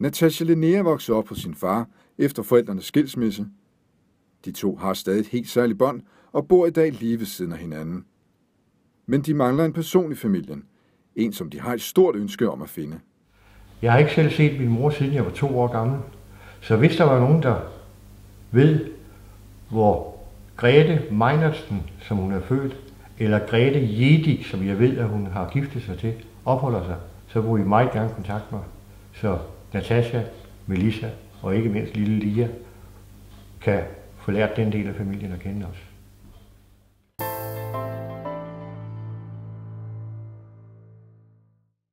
Natasha Linnea voksede op hos sin far efter forældrenes skilsmisse. De to har stadig et helt særligt bånd og bor i dag lige ved siden af hinanden. Men de mangler en person i familien. En, som de har et stort ønske om at finde. Jeg har ikke selv set min mor, siden jeg var to år gammel. Så hvis der var nogen, der ved, hvor Grete Meinertsen, som hun er født, eller Grete Jedig, som jeg ved, at hun har giftet sig til, opholder sig, så vil I meget gerne kontakte mig. Så Natasha, Melissa og ikke mindst lille Lia kan få lært den del af familien at kende også.